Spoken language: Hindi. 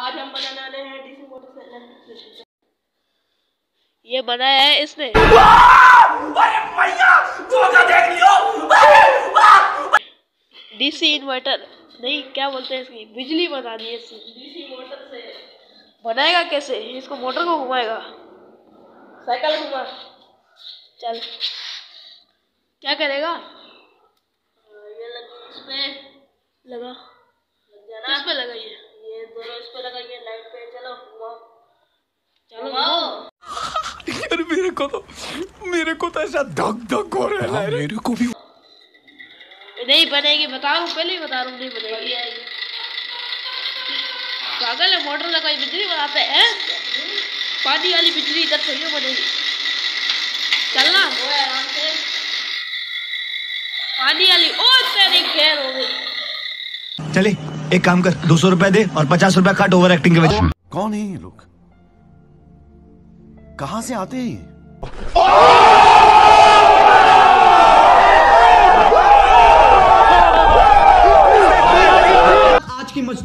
आज हम बनाने वाले हैं डीसी मोटर से ये बनाया है इसने। डीसी इन्वर्टर नहीं क्या बोलते हैं इसकी? बिजली बनानी है इससे डीसी मोटर से। बनाएगा कैसे? इसको मोटर को घुमाएगा। साइकिल घुमा। चल। क्या करेगा? ये लगी इस पे लगा। लग गया किस ना पे लगा ये? दोनों इस पे लगाइए लाइट पे। चलो घुमाओ। चलो यार मेरे को तो मेरे को तो ऐसा धक धक हो रहा है। मेरे को भी। नहीं बनेगी बताओ पहले ही बता रहा हूँ नहीं बनेगी। पागल है मोटर लगाई बिजली बनाते हैं। पानी वाली बिजली इधर थोड़ी बनेगी। चलना वो है आराम से पानी वाली ओ तेरी खैर हो गई चले एक काम कर दो सौ रुपए दे और पचास रुपए काट ओवर एक्टिंग के वजह कौन है ये लोग? कहाँ से आते हैं